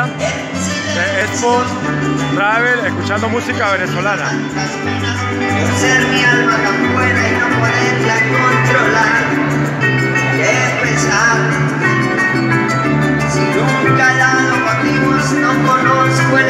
Lara de Travel, escuchando música venezolana. Ser mi alma tan buena y no poderla controlar, qué pesar. Si nunca he dado no conozco el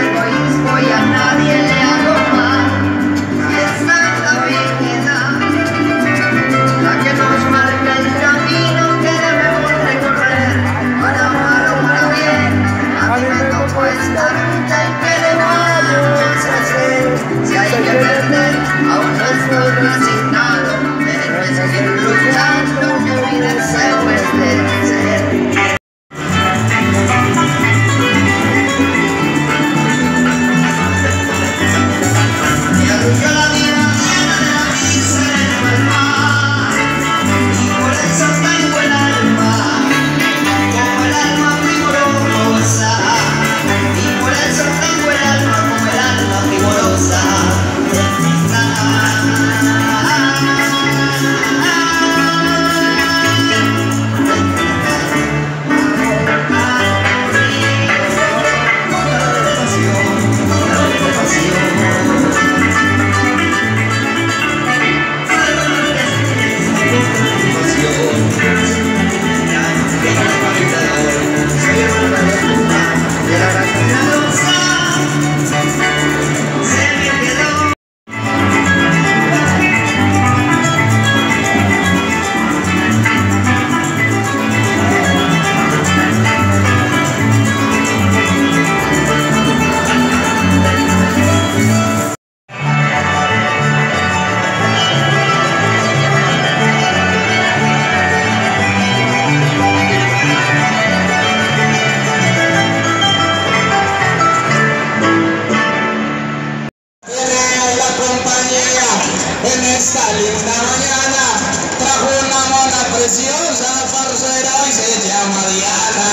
preciosa, parcera, y se llama Diana.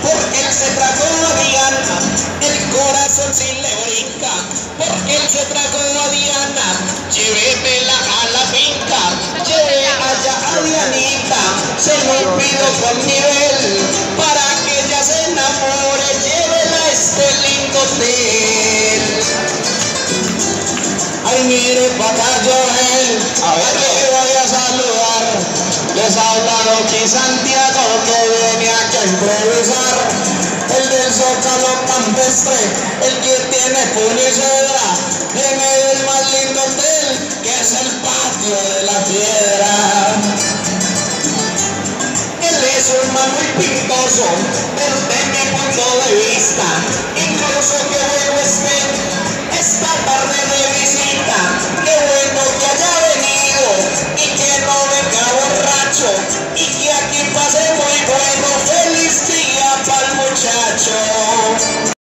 Porque él se trajo a Diana, el corazón sí le brinca. Porque él se trajo a Diana, llévemela a la finca. Lleve allá a Dianita, se lo pido con Joel, a ver que voy a saludar. Les habla Rocky Santiago que viene aquí a improvisar. El del zócalo campestre, el que tiene punicedra, en medio del más lindo hotel, que es el patio de la piedra. Él es un man muy pintoso, desde mi punto de vista. Incluso que bueno esté